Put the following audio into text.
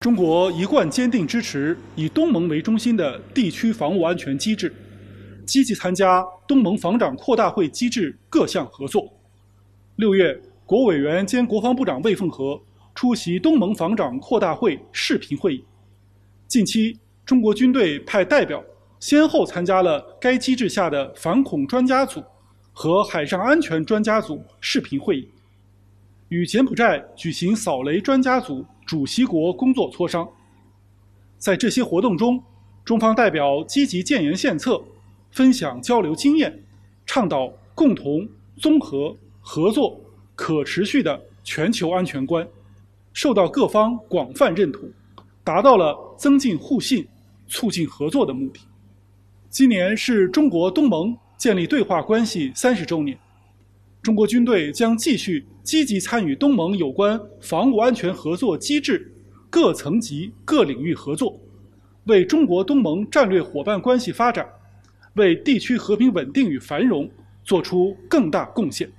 中国一贯坚定支持以东盟为中心的地区防务安全机制，积极参加东盟防长扩大会机制各项合作。六月，国委员兼国防部长魏凤和出席东盟防长扩大会视频会议。近期，中国军队派代表先后参加了该机制下的反恐专家组和海上安全专家组视频会议，与柬埔寨举行扫雷专家组。主席国工作磋商，在这些活动中，中方代表积极建言献策，分享交流经验，倡导共同、综合、合作、可持续的全球安全观，受到各方广泛认同，达到了增进互信、促进合作的目的。今年是中国东盟建立对话关系三十周年。中国军队将继续积极参与东盟有关防务安全合作机制各层级各领域合作，为中国东盟战略伙伴关系发展、为地区和平稳定与繁荣作出更大贡献。